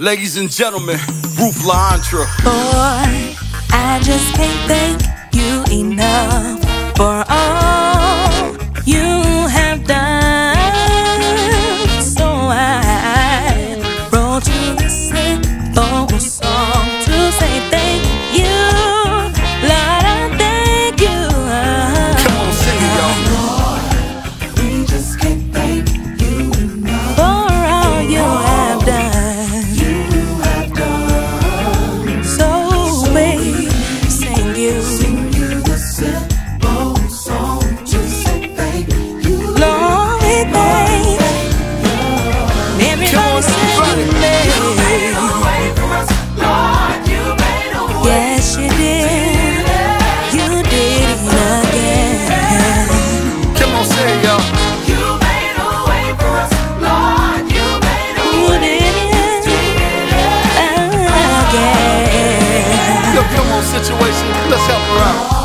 Ladies and gentlemen, Ruth La'Ontra. Boy, I just can't thank you enough. yes you did. You did it again. Come on, say it, y'all. You Did it again. Come on, situation. Let's help her out.